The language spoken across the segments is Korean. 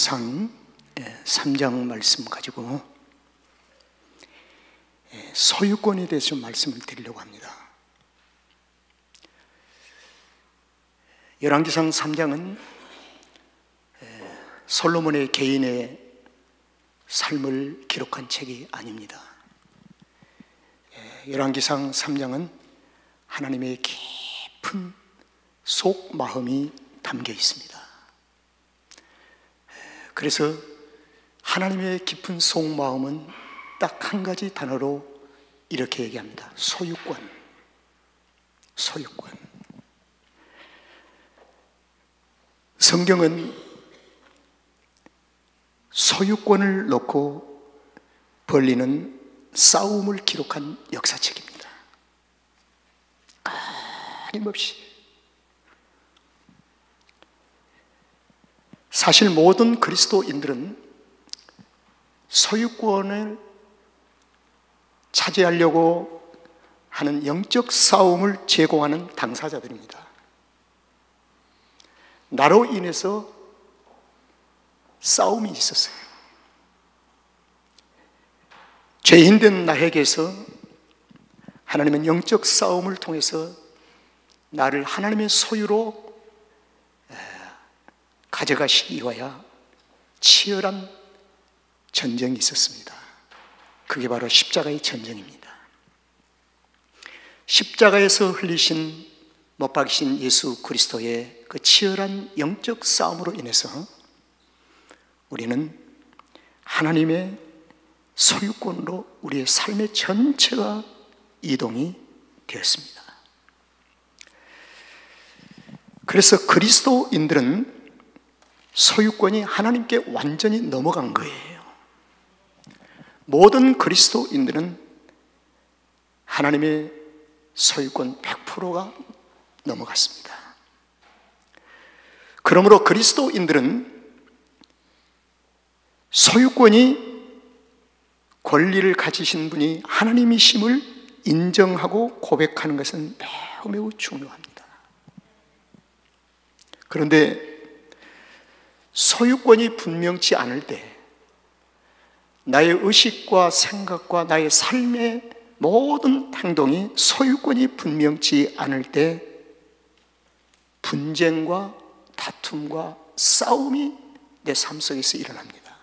열왕기상 3장 말씀 가지고 소유권에 대해서 좀 말씀을 드리려고 합니다. 열왕기상 3장은 솔로몬의 개인의 삶을 기록한 책이 아닙니다. 열왕기상 3장은 하나님의 깊은 속 마음이 담겨 있습니다. 그래서 하나님의 깊은 속 마음은 딱 한 가지 단어로 이렇게 얘기합니다. 소유권. 소유권. 성경은 소유권을 놓고 벌리는 싸움을 기록한 역사책입니다. 끊임없이. 사실 모든 그리스도인들은 소유권을 차지하려고 하는 영적 싸움을 제공하는 당사자들입니다. 나로 인해서 싸움이 있었어요. 죄인된 나에게서 하나님은 영적 싸움을 통해서 나를 하나님의 소유로 가져가시기 위하여 치열한 전쟁이 있었습니다. 그게 바로 십자가의 전쟁입니다. 십자가에서 흘리신 못 박이신 예수 그리스도의 그 치열한 영적 싸움으로 인해서 우리는 하나님의 소유권으로 우리의 삶의 전체가 이동이 되었습니다. 그래서 그리스도인들은 소유권이 하나님께 완전히 넘어간 거예요. 모든 그리스도인들은 하나님의 소유권 100%가 넘어갔습니다. 그러므로 그리스도인들은 소유권이 권리를 가지신 분이 하나님이심을 인정하고 고백하는 것은 매우 매우 중요합니다. 그런데 소유권이 분명치 않을 때 나의 의식과 생각과 나의 삶의 모든 행동이 소유권이 분명치 않을 때 분쟁과 다툼과 싸움이 내 삶 속에서 일어납니다.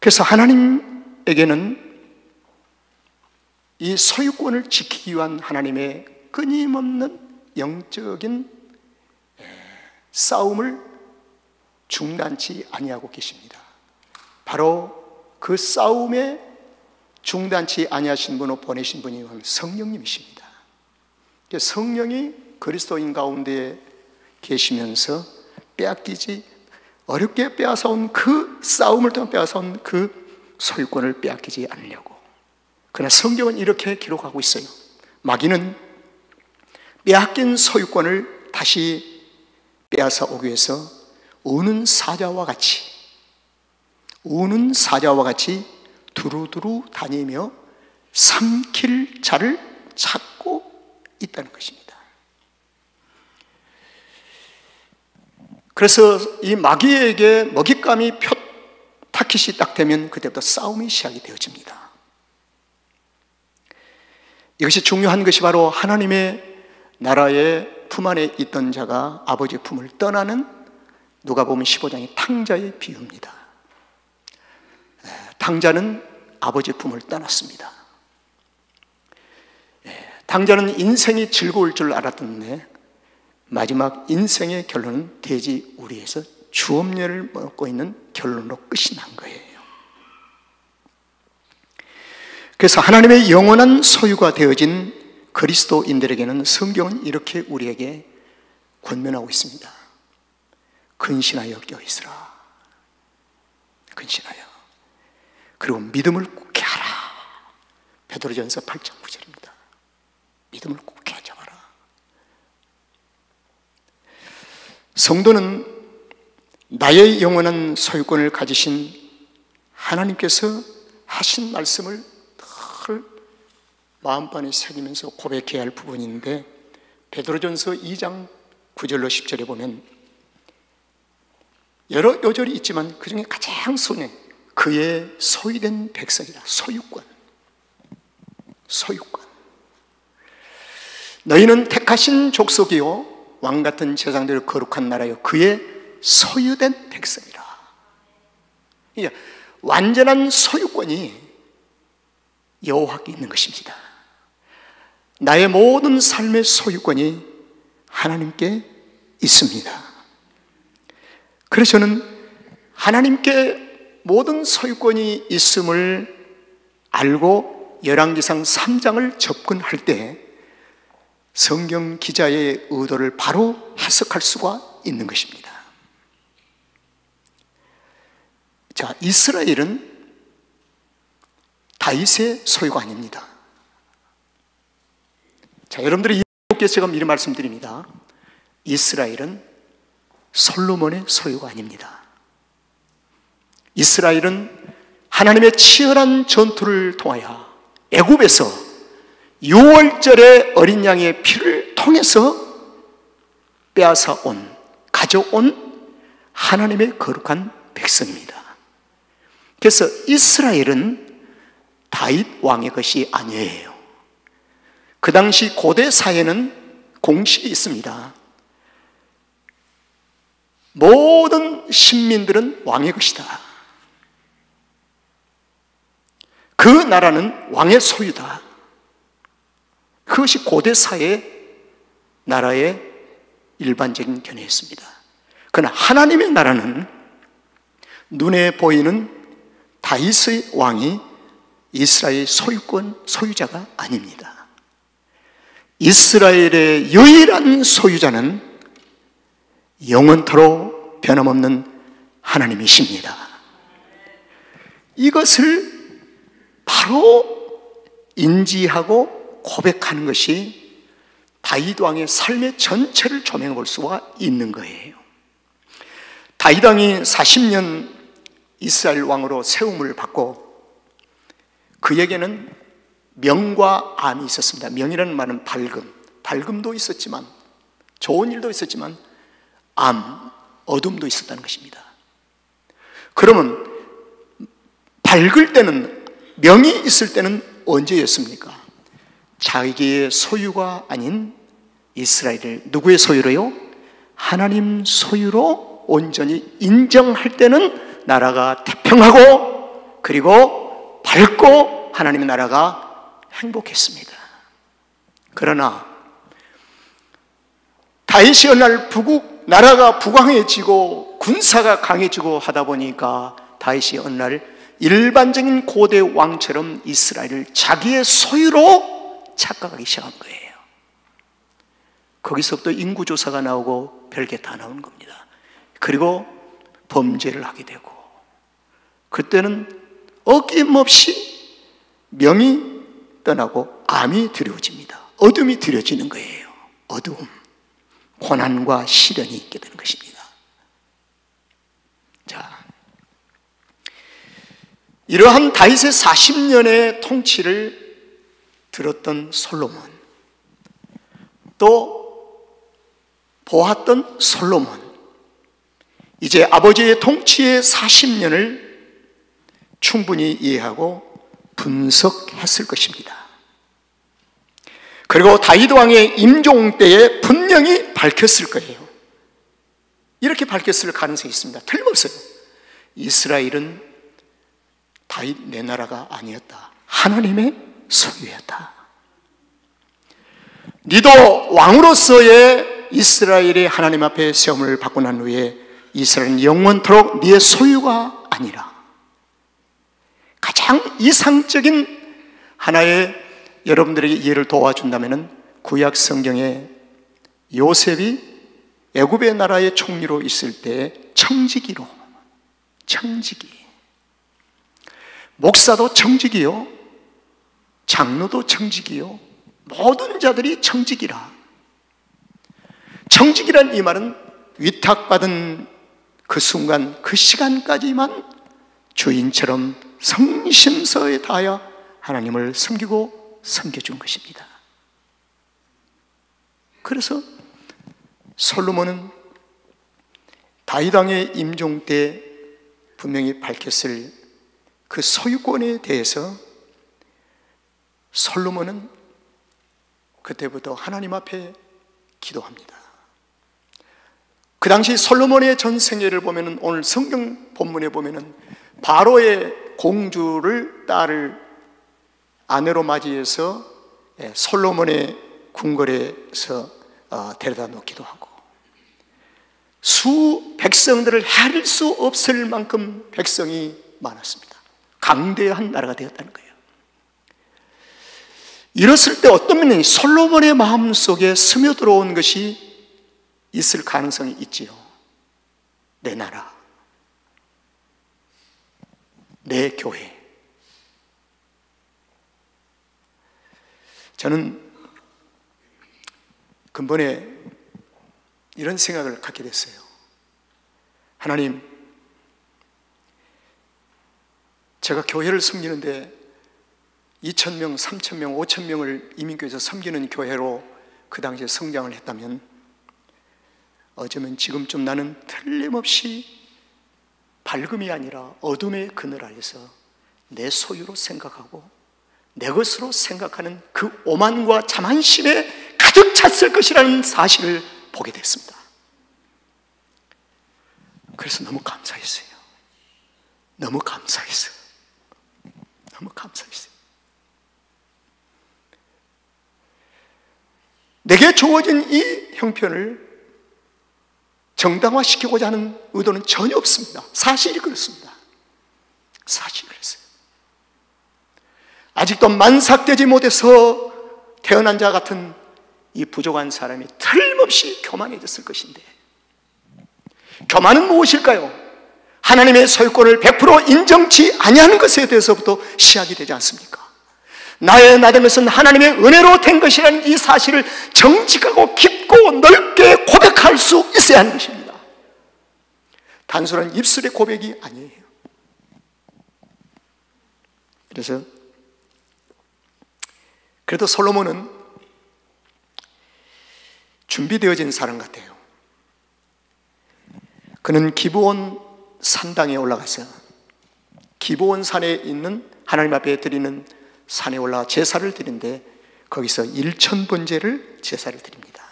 그래서 하나님에게는 이 소유권을 지키기 위한 하나님의 끊임없는 영적인 싸움을 중단치 아니하고 계십니다. 바로 그 싸움에 중단치 아니하신 분을 보내신 분이 성령님이십니다. 성령이 그리스도인 가운데 계시면서 빼앗기지 어렵게 빼앗아온 그 싸움을 통해 빼앗아온 그 소유권을 빼앗기지 않으려고. 그러나 성경은 이렇게 기록하고 있어요. 마귀는 빼앗긴 소유권을 다시 빼앗아 오기 위해서 우는 사자와 같이 우는 사자와 같이 두루두루 다니며 삼킬 자를 찾고 있다는 것입니다. 그래서 이 마귀에게 먹잇감이 표 타켓이 딱 되면 그때부터 싸움이 시작이 되어집니다. 이것이 중요한 것이 바로 하나님의 나라의 품 안에 있던 자가 아버지 품을 떠나는 누가 보면 15장의 탕자의 비유입니다. 탕자는 아버지 품을 떠났습니다. 탕자는 인생이 즐거울 줄 알았던데 마지막 인생의 결론은 돼지 우리에서 주업례를 먹고 있는 결론으로 끝이 난 거예요. 그래서 하나님의 영원한 소유가 되어진 그리스도인들에게는 성경은 이렇게 우리에게 권면하고 있습니다. 근신하여 껴있으라. 근신하여. 그리고 믿음을 굳게 하라. 베드로전서 8장 9절입니다. 믿음을 굳게 잡아라. 성도는 나의 영원한 소유권을 가지신 하나님께서 하신 말씀을 마음반에 새기면서 고백해야 할 부분인데 베드로전서 2장 9절로 10절에 보면 여러 요절이 있지만 그 중에 가장 손에 그의 소유된 백성이다. 소유권. 소유권. 너희는 택하신 족속이요. 왕 같은 제상들을 거룩한 나라요. 그의 소유된 백성이라. 이게 완전한 소유권이 여호와께 있는 것입니다. 나의 모든 삶의 소유권이 하나님께 있습니다. 그래서 저는 하나님께 모든 소유권이 있음을 알고 열왕기상 3장을 접근할 때 성경 기자의 의도를 바로 해석할 수가 있는 것입니다. 자, 이스라엘은 다윗의 소유가 아닙니다. 자, 여러분들이 이렇게 제가 미리 말씀드립니다. 이스라엘은 솔로몬의 소유가 아닙니다. 이스라엘은 하나님의 치열한 전투를 통하여 애굽에서 6월절의 어린 양의 피를 통해서 빼앗아 온, 가져온 하나님의 거룩한 백성입니다. 그래서 이스라엘은 다윗 왕의 것이 아니에요. 그 당시 고대 사회는 공식이 있습니다. 모든 신민들은 왕의 것이다. 그 나라는 왕의 소유다. 그것이 고대 사회 나라의 일반적인 견해였습니다. 그러나 하나님의 나라는 눈에 보이는 다윗의 왕이 이스라엘 소유권 소유자가 아닙니다. 이스라엘의 유일한 소유자는 영원토록 변함없는 하나님이십니다. 이것을 바로 인지하고 고백하는 것이 다윗 왕의 삶의 전체를 조명해 볼 수가 있는 거예요. 다윗 왕이 40년 이스라엘 왕으로 세움을 받고 그에게는 명과 암이 있었습니다. 명이라는 말은 밝음, 밝음도 있었지만 좋은 일도 있었지만 암, 어둠도 있었다는 것입니다. 그러면 밝을 때는 명이 있을 때는 언제였습니까? 자기의 소유가 아닌 이스라엘을 누구의 소유로요? 하나님 소유로 온전히 인정할 때는 나라가 태평하고 그리고 밝고 하나님의 나라가 행복했습니다. 그러나 다윗이 어느 날 부국 나라가 부강해지고 군사가 강해지고 하다 보니까 다윗이 어느 날 일반적인 고대 왕처럼 이스라엘을 자기의 소유로 착각하기 시작한 거예요. 거기서부터 인구조사가 나오고 별게 다 나오는 겁니다. 그리고 범죄를 하게 되고, 그때는 어김없이 명이 떠나고 암이 두려워집니다. 어둠이 두려워지는 거예요. 어두움. 고난과 시련이 있게 되는 것입니다. 자, 이러한 다윗의 40년의 통치를 들었던 솔로몬, 또 보았던 솔로몬, 이제 아버지의 통치의 40년을 충분히 이해하고 분석했을 것입니다. 그리고 다윗 왕의 임종 때에 분명히 밝혔을 거예요. 이렇게 밝혔을 가능성이 있습니다. 틀림없어요. 이스라엘은 다윗 내 나라가 아니었다. 하나님의 소유였다. 니도 왕으로서의 이스라엘의 하나님 앞에 시험을 받고 난 후에 이스라엘은 영원토록 네의 소유가 아니라 가장 이상적인 하나의 여러분들에게 이해를 도와준다면 구약 성경에 요셉이 애굽의 나라의 총리로 있을 때 청지기로. 청지기. 목사도 청지기요. 장로도 청지기요. 모든 자들이 청지기라. 청지기란 이 말은 위탁받은 그 순간 그 시간까지만 주인처럼 성심서에 다하여 하나님을 섬기고 섬겨준 것입니다. 그래서 솔로몬은 다이당의 임종 때 분명히 밝혔을 그 소유권에 대해서 솔로몬은 그때부터 하나님 앞에 기도합니다. 그 당시 솔로몬의 전 생애를 보면은 오늘 성경 본문에 보면은 바로의 공주를 딸을 아내로 맞이해서 예, 솔로몬의 궁궐에서 어, 데려다 놓기도 하고 수 백성들을 헤아릴 수 없을 만큼 백성이 많았습니다. 강대한 나라가 되었다는 거예요. 이랬을 때 어떤 면이 솔로몬의 마음 속에 스며들어온 것이 있을 가능성이 있지요. 내 나라, 내 교회. 저는 근본에 이런 생각을 갖게 됐어요. 하나님, 제가 교회를 섬기는데 2천명, 3천명, 5천명을 이민교에서 섬기는 교회로 그 당시에 성장을 했다면 어쩌면 지금쯤 나는 틀림없이 밝음이 아니라 어둠의 그늘 아래서 내 소유로 생각하고 내 것으로 생각하는 그 오만과 자만심에 가득 찼을 것이라는 사실을 보게 됐습니다. 그래서 너무 감사했어요. 너무 감사했어요. 너무 감사했어요. 내게 주어진 이 형편을 정당화시키고자 하는 의도는 전혀 없습니다. 사실이 그렇습니다. 사실이 그랬어요. 아직도 만삭되지 못해서 태어난 자 같은 이 부족한 사람이 틀림없이 교만해졌을 것인데 교만은 무엇일까요? 하나님의 소유권을 100% 인정치 아니하는 것에 대해서부터 시작이 되지 않습니까? 나의 나된 것은 하나님의 은혜로 된 것이라는 이 사실을 정직하고 깊고 넓게 고백할 수 있어야 하는 것입니다. 단순한 입술의 고백이 아니에요. 그래서 그래도 솔로몬은 준비되어진 사람 같아요. 그는 기브온 산당에 올라가서 기브온 산에 있는 하나님 앞에 드리는 산에 올라 제사를 드린데 거기서 일천 번제를 제사를 드립니다.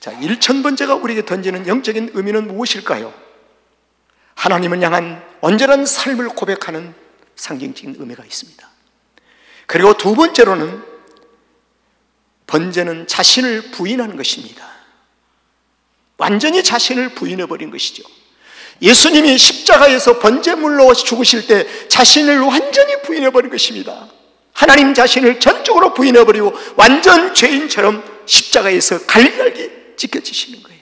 자, 일천 번제가 우리에게 던지는 영적인 의미는 무엇일까요? 하나님을 향한 온전한 삶을 고백하는 상징적인 의미가 있습니다. 그리고 두 번째로는 번제는 자신을 부인하는 것입니다. 완전히 자신을 부인해버린 것이죠. 예수님이 십자가에서 번제물로 죽으실 때 자신을 완전히 부인해버린 것입니다. 하나님 자신을 전적으로 부인해버리고 완전 죄인처럼 십자가에서 갈갈기 찢겨지시는 거예요.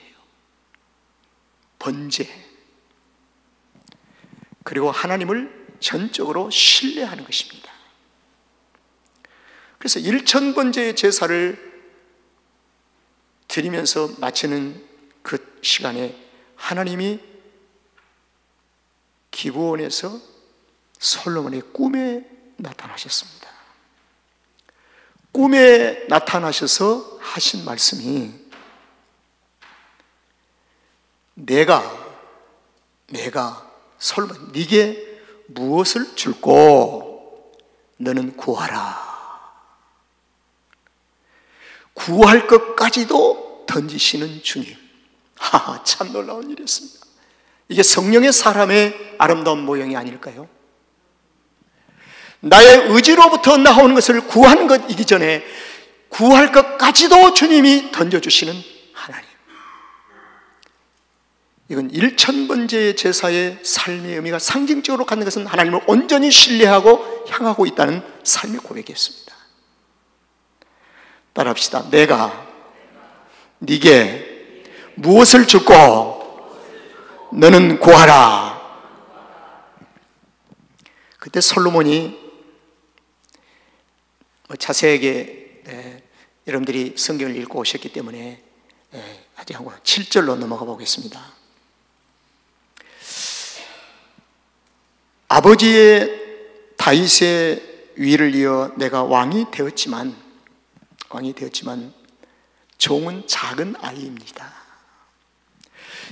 번제. 그리고 하나님을 전적으로 신뢰하는 것입니다. 그래서 일천번제의 제사를 드리면서 마치는 그 시간에 하나님이 기부원에서 솔로몬의 꿈에 나타나셨습니다. 꿈에 나타나셔서 하신 말씀이 내가 내가 솔로몬 네게 무엇을 줄고 너는 구하라. 구할 것까지도 던지시는 주님. 하, 참 놀라운 일이었습니다. 이게 성령의 사람의 아름다운 모형이 아닐까요? 나의 의지로부터 나오는 것을 구하는 것 이기 전에 구할 것까지도 주님이 던져주시는 하나님. 이건 일천번째 제사의 삶의 의미가 상징적으로 갖는 것은 하나님을 온전히 신뢰하고 향하고 있다는 삶의 고백이었습니다. 따라합시다. 내가 네게 무엇을 주고 너는 구하라. 그때 솔로몬이 뭐 자세하게 예, 여러분들이 성경을 읽고 오셨기 때문에 예, 아직 한번 7절로 넘어가 보겠습니다. 아버지의 다윗의 위를 이어 내가 왕이 되었지만 왕이 되었지만 종은 작은 아이입니다.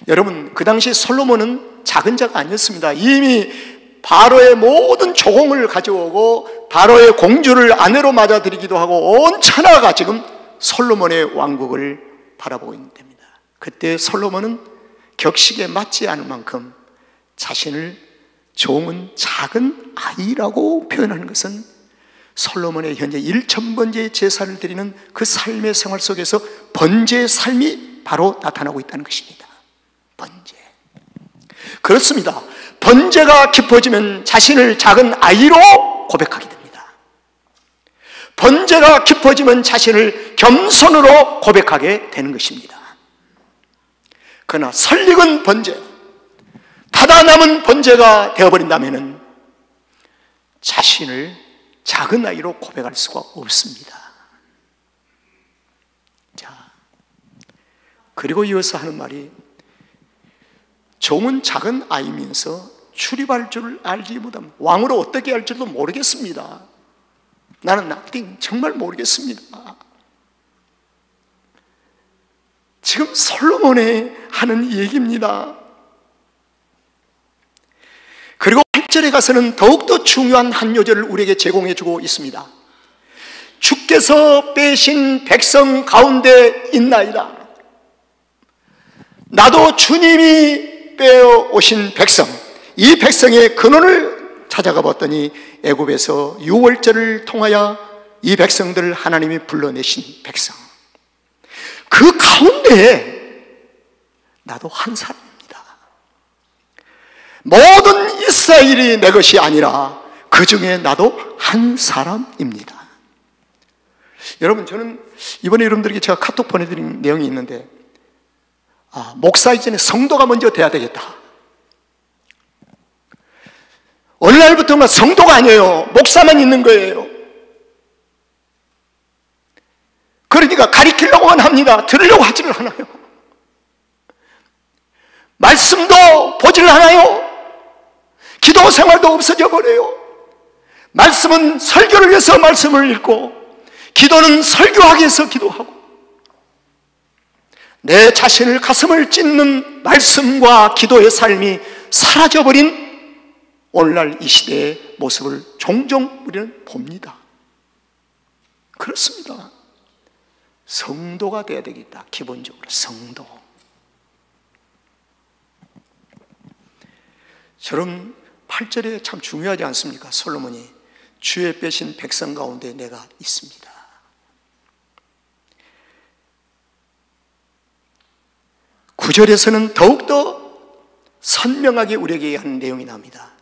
여러분, 그 당시 솔로몬은 작은 자가 아니었습니다. 이미 바로의 모든 조공을 가져오고 바로의 공주를 아내로 맞아들이기도 하고 온 천하가 지금 솔로몬의 왕국을 바라보고 있는 됩니다. 그때 솔로몬은 격식에 맞지 않을 만큼 자신을 종은 작은 아이라고 표현하는 것은 솔로몬의 현재 1천번째 제사를 드리는 그 삶의 생활 속에서 번제의 삶이 바로 나타나고 있다는 것입니다. 번제. 그렇습니다. 번제가 깊어지면 자신을 작은 아이로 고백하게 됩니다. 번제가 깊어지면 자신을 겸손으로 고백하게 되는 것입니다. 그러나 설익은 번제, 타다 남은 번제가 되어버린다면 자신을 작은 아이로 고백할 수가 없습니다. 자, 그리고 이어서 하는 말이 종은 작은 아이면서 출입할 줄 알지 못함. 왕으로 어떻게 할 줄도 모르겠습니다. 나는 낙띵 정말 모르겠습니다. 지금 솔로몬이 하는 얘기입니다. 그리고 8절에 가서는 더욱더 중요한 한 요절을 우리에게 제공해 주고 있습니다. 주께서 빼신 백성 가운데 있나이다. 나도 주님이 빼어 오신 백성, 이 백성의 근원을 찾아가 봤더니 애굽에서 유월절을 통하여 이 백성들을 하나님이 불러내신 백성. 그 가운데에 나도 한 사람. 모든 이스라엘이 내 것이 아니라 그 중에 나도 한 사람입니다. 여러분, 저는 이번에 여러분들에게 제가 카톡 보내드린 내용이 있는데, 아, 목사 이전에 성도가 먼저 돼야 되겠다. 어느 날부터가 성도가 아니에요. 목사만 있는 거예요. 그러니까 가리키려고만 합니다. 들으려고 하지를 않아요. 말씀도 보지를 않아요. 기도 생활도 없어져 버려요. 말씀은 설교를 위해서 말씀을 읽고, 기도는 설교하기 위해서 기도하고, 내 자신을 가슴을 찢는 말씀과 기도의 삶이 사라져버린 오늘날 이 시대의 모습을 종종 우리는 봅니다. 그렇습니다. 성도가 되어야 되겠다. 기본적으로 성도. 저런 8절에 참 중요하지 않습니까? 솔로몬이 주의 빼신 백성 가운데 내가 있습니다. 구절에서는 더욱더 선명하게 우리에게 하는 내용이 나옵니다.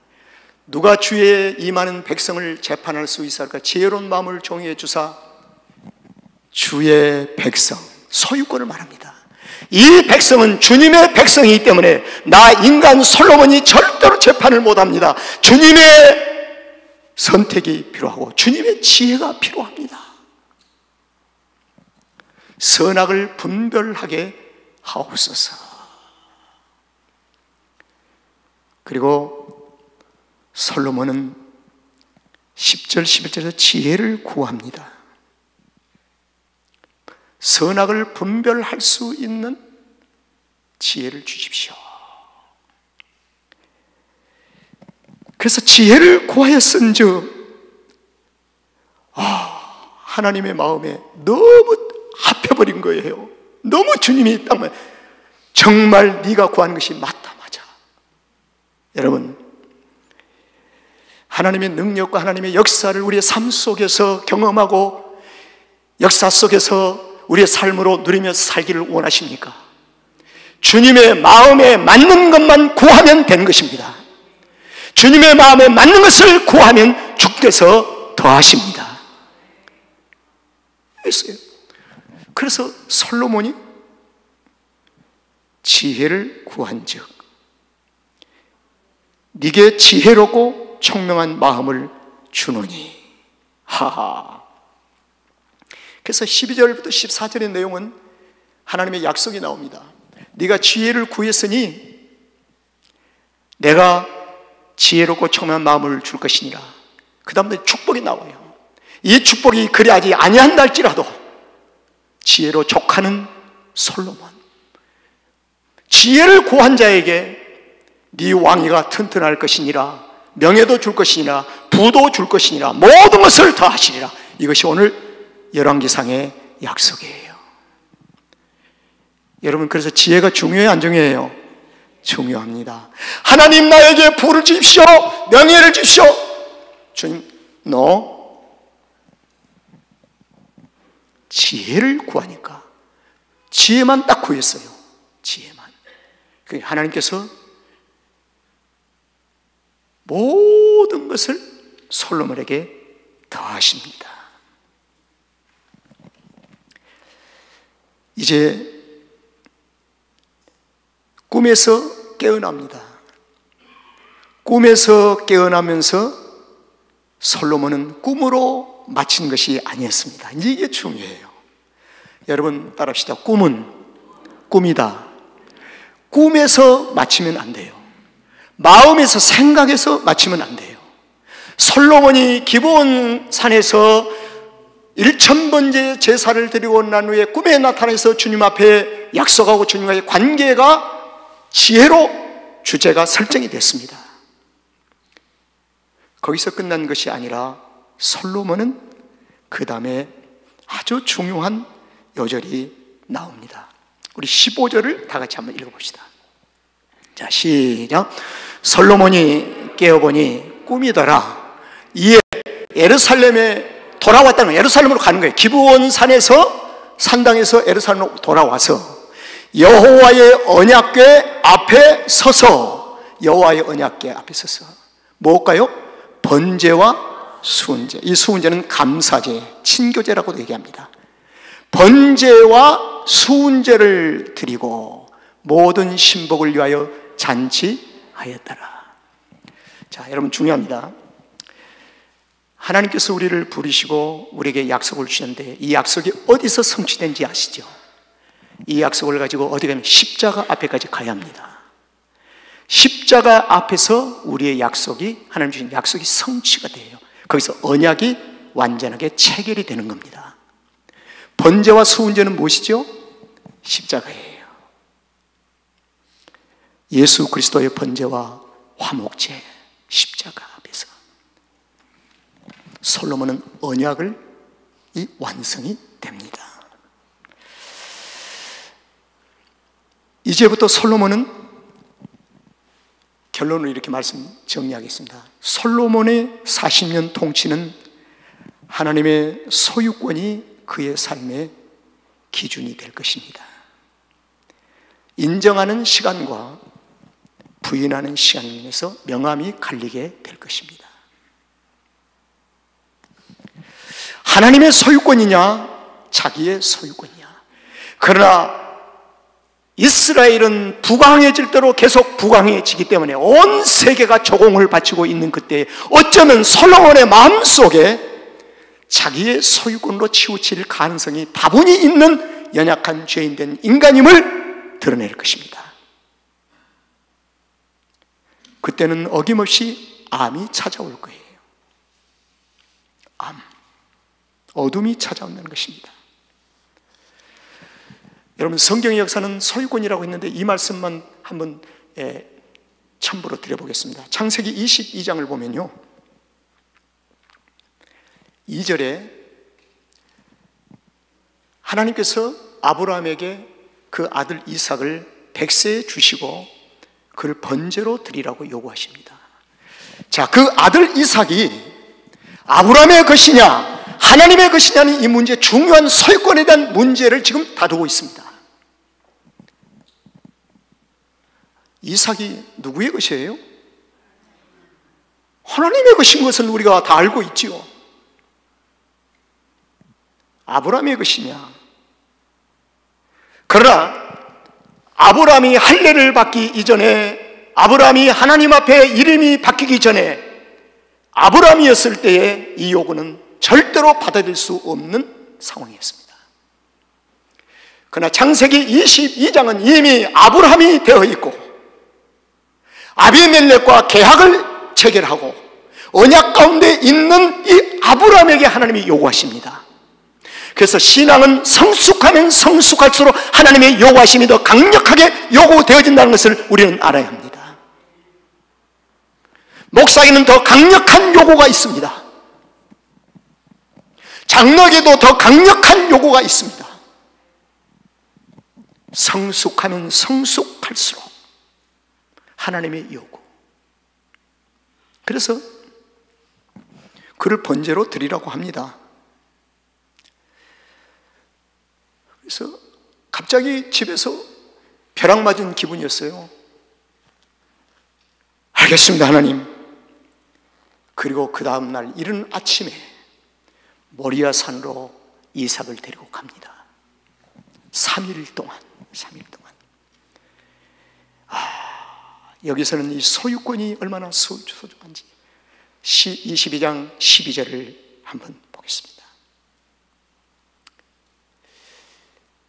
누가 주의 임하는 백성을 재판할 수 있을까? 지혜로운 마음을 종이해 주사 주의 백성, 소유권을 말합니다. 이 백성은 주님의 백성이기 때문에 나 인간 솔로몬이 절대로 재판을 못합니다. 주님의 선택이 필요하고 주님의 지혜가 필요합니다. 선악을 분별하게 하옵소서. 그리고 솔로몬은 10절, 11절에서 지혜를 구합니다. 선악을 분별할 수 있는 지혜를 주십시오. 그래서 지혜를 구하였은 즉 아, 하나님의 마음에 너무 합혀버린 거예요. 너무 주님이 딱 정말 네가 구하는 것이 맞다 맞아. 여러분 하나님의 능력과 하나님의 역사를 우리의 삶 속에서 경험하고 역사 속에서 우리의 삶으로 누리며 살기를 원하십니까? 주님의 마음에 맞는 것만 구하면 되는 것입니다. 주님의 마음에 맞는 것을 구하면 주께서 더하십니다. 했어요. 그래서 솔로몬이 지혜를 구한즉 네게 지혜롭고 총명한 마음을 주노니 하하 그래서 12절부터 14절의 내용은 하나님의 약속이 나옵니다. 네가 지혜를 구했으니 내가 지혜롭고 청한 마음을 줄 것이니라. 그 다음에 축복이 나와요. 이 축복이 그리하지 아니한다 할지라도 지혜로 족하는 솔로몬. 지혜를 구한 자에게 네 왕위가 튼튼할 것이니라 명예도 줄 것이니라 부도 줄 것이니라 모든 것을 더 하시리라. 이것이 오늘 열왕기상의 약속이에요. 여러분 그래서 지혜가 중요해요? 안 중요해요? 중요합니다. 하나님 나에게 부를 주십시오. 명예를 주십시오. 주님 너 지혜를 구하니까 지혜만 딱 구했어요 지혜만 그 하나님께서 모든 것을 솔로몬에게 더하십니다. 이제 꿈에서 깨어납니다. 꿈에서 깨어나면서 솔로몬은 꿈으로 마친 것이 아니었습니다. 이게 중요해요. 여러분 따라합시다. 꿈은 꿈이다. 꿈에서 마치면 안 돼요. 마음에서 생각해서 맞추면 안 돼요. 솔로몬이 기본 산에서 1천번째 제사를 드리고 난 후에 꿈에 나타나서 주님 앞에 약속하고 주님과의 관계가 지혜로 주제가 설정이 됐습니다. 거기서 끝난 것이 아니라 솔로몬은 그 다음에 아주 중요한 요절이 나옵니다. 우리 15절을 다 같이 한번 읽어봅시다. 자, 시작. 솔로몬이 깨어보니 꿈이더라. 이에 예루살렘에 돌아왔다는 거예요. 예루살렘으로 가는 거예요. 기브온 산에서 산당에서 예루살렘으로 돌아와서 여호와의 언약궤 앞에 서서 여호와의 언약궤 앞에 서서 뭘까요? 번제와 수은제. 이 수은제는 감사제, 친교제라고도 얘기합니다. 번제와 수은제를 드리고 모든 신복을 위하여 잔치하였더라. 자, 여러분 중요합니다. 하나님께서 우리를 부르시고 우리에게 약속을 주셨는데 이 약속이 어디서 성취된지 아시죠? 이 약속을 가지고 어디 가면 십자가 앞에까지 가야 합니다. 십자가 앞에서 우리의 약속이 하나님 주신 약속이 성취가 돼요. 거기서 언약이 완전하게 체결이 되는 겁니다. 번제와 수은제는 무엇이죠? 십자가예요. 예수 그리스도의 번제와 화목제, 십자가 앞에서 솔로몬은 언약을 이 완성이 됩니다. 이제부터 솔로몬은 결론을 이렇게 말씀 정리하겠습니다. 솔로몬의 40년 통치는 하나님의 소유권이 그의 삶의 기준이 될 것입니다. 인정하는 시간과 부인하는 시간에서 명암이 갈리게 될 것입니다. 하나님의 소유권이냐, 자기의 소유권이냐. 그러나 이스라엘은 부강해질 대로 계속 부강해지기 때문에 온 세계가 조공을 바치고 있는 그때 어쩌면 솔로몬의 마음속에 자기의 소유권으로 치우칠 가능성이 다분히 있는 연약한 죄인 된 인간임을 드러낼 것입니다. 그때는 어김없이 암이 찾아올 거예요. 암. 어둠이 찾아온다는 것입니다. 여러분, 성경의 역사는 소유권이라고 했는데 이 말씀만 한번 예, 첨부로 드려보겠습니다. 창세기 22장을 보면요. 2절에 하나님께서 아브라함에게 그 아들 이삭을 백세에 주시고 그를 번제로 드리라고 요구하십니다. 자, 그 아들 이삭이 아브라함의 것이냐, 하나님의 것이냐는 이 문제, 중요한 소유권에 대한 문제를 지금 다루고 있습니다. 이삭이 누구의 것이에요? 하나님의 것인 것을 우리가 다 알고 있지요. 아브라함의 것이냐? 그러나 아브라함이 할례를 받기 이전에 아브라함이 하나님 앞에 이름이 바뀌기 전에 아브라함이었을 때의 이 요구는 절대로 받아들일 수 없는 상황이었습니다. 그러나 창세기 22장은 이미 아브라함이 되어 있고 아비멜렉과 계약을 체결하고 언약 가운데 있는 이 아브라함에게 하나님이 요구하십니다. 그래서 신앙은 성숙하면 성숙할수록 하나님의 요구하심이 더 강력하게 요구되어진다는 것을 우리는 알아야 합니다. 목사에게는 더 강력한 요구가 있습니다. 장로에게도 더 강력한 요구가 있습니다. 성숙하면 성숙할수록 하나님의 요구. 그래서 그를 번제로 드리라고 합니다. 그래서 갑자기 집에서 벼락 맞은 기분이었어요. 알겠습니다, 하나님. 그리고 그 다음날 이른 아침에 모리아 산으로 이삭을 데리고 갑니다. 3일 동안, 3일 동안. 아, 여기서는 이 소유권이 얼마나 소중한지. 22장 12절을 한번 보겠습니다.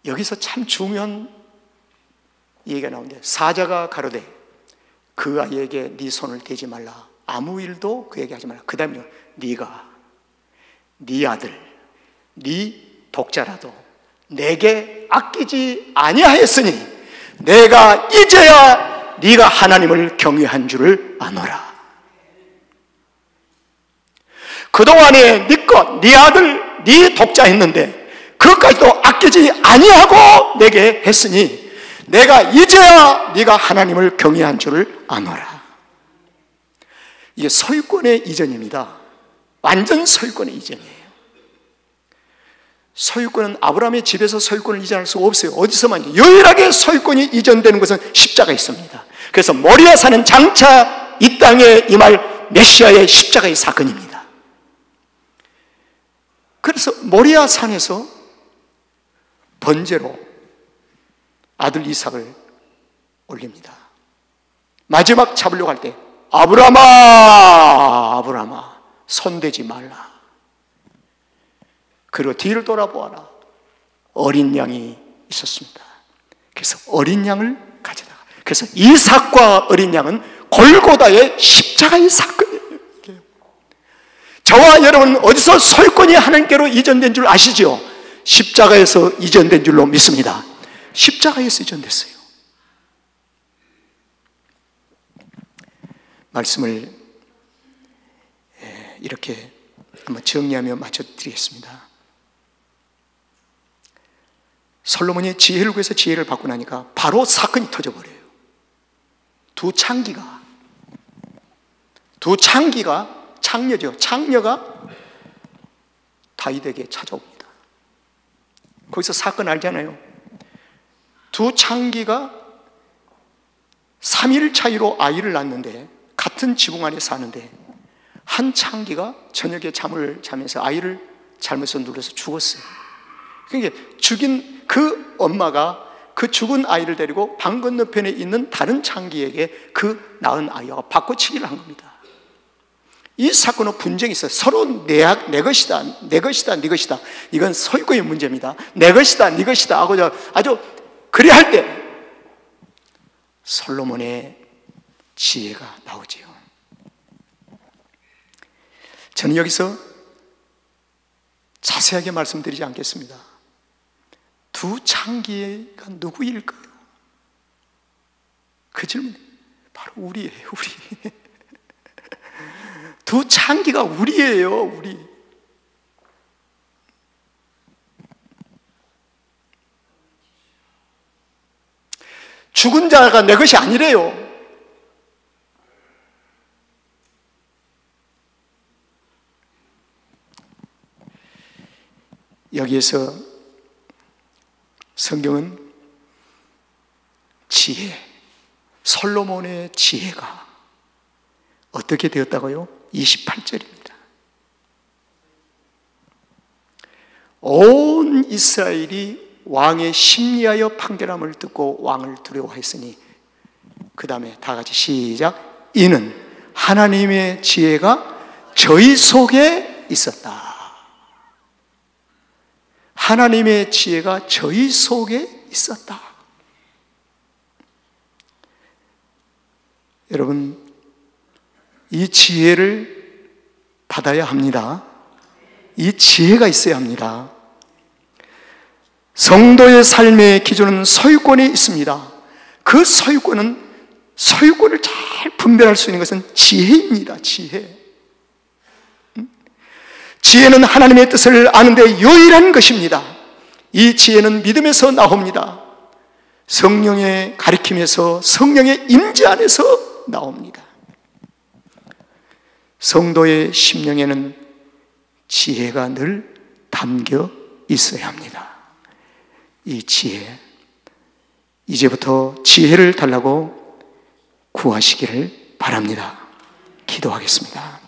여기서 참 중요한 얘기가 나오는데 사자가 가로되 그 아이에게 네 손을 대지 말라. 아무 일도 그에게 하지 말라. 그 다음에 네가 네 아들 네 독자라도 내게 아끼지 아니하였으니 내가 이제야 네가 하나님을 경외한 줄을 아노라 그동안에 네 것, 네 아들, 네 독자 했는데 그것까지도 아끼지 아니하고 내게 했으니 내가 이제야 네가 하나님을 경외한 줄을 아노라. 이게 소유권의 이전입니다. 완전 소유권의 이전이에요. 소유권은 아브라함의 집에서 소유권을 이전할 수가 없어요. 어디서만 유일하게 소유권이 이전되는 것은 십자가 있습니다. 그래서 모리아 사는 장차 이 땅에 임할 메시아의 십자가의 사건입니다. 그래서 모리아 산에서 번제로 아들 이삭을 올립니다. 마지막 잡으려고 할 때 아브라마 아브라마 손대지 말라. 그리고 뒤를 돌아보아라. 어린 양이 있었습니다. 그래서 어린 양을 가져다가 그래서 이삭과 어린 양은 골고다의 십자가의 사건이에요. 저와 여러분은 어디서 소유권이 하나님께로 이전된 줄 아시죠? 십자가에서 이전된 줄로 믿습니다. 십자가에서 이전됐어요. 말씀을 예, 이렇게 한번 정리하며 맞춰드리겠습니다. 솔로몬이 지혜를 구해서 지혜를 받고 나니까 바로 사건이 터져버려요. 두 창기가, 두 창기가 창녀죠. 창녀가 다윗에게 찾아옵니다. 거기서 사건 알잖아요. 두 창기가 3일 차이로 아이를 낳는데 같은 지붕 안에 사는데 한 창기가 저녁에 잠을 자면서 아이를 잘못해서 눌러서 죽었어요. 그러니까 죽인 그 엄마가 그 죽은 아이를 데리고 방 건너편에 있는 다른 창기에게 그 낳은 아이와 바꿔치기를 한 겁니다. 이 사건은 분쟁이 있어요. 서로 내, 내 것이다, 내 것이다, 네 것이다. 이건 소유권의 문제입니다. 내 것이다, 네 것이다 하고 아주 그리 할때 솔로몬의 지혜가 나오지요. 저는 여기서 자세하게 말씀드리지 않겠습니다. 두 창기가 누구일까요? 그 질문 바로 우리예요, 우리. 두 창기가 우리예요, 우리. 죽은 자가 내 것이 아니래요. 여기에서 성경은 지혜, 솔로몬의 지혜가 어떻게 되었다고요? 28절입니다. 온 이스라엘이 왕의 심리하여 판결함을 듣고 왕을 두려워했으니 그 다음에 다 같이 시작 이는 하나님의 지혜가 저희 속에 있었다. 하나님의 지혜가 저희 속에 있었다. 여러분 이 지혜를 받아야 합니다. 이 지혜가 있어야 합니다. 성도의 삶의 기준은 소유권이 있습니다. 그 소유권은 소유권을 잘 분별할 수 있는 것은 지혜입니다. 지혜. 지혜는 하나님의 뜻을 아는데 유일한 것입니다. 이 지혜는 믿음에서 나옵니다. 성령의 가리킴에서 성령의 임재 안에서 나옵니다. 성도의 심령에는 지혜가 늘 담겨 있어야 합니다. 이 지혜. 이제부터 지혜를 달라고 구하시기를 바랍니다. 기도하겠습니다.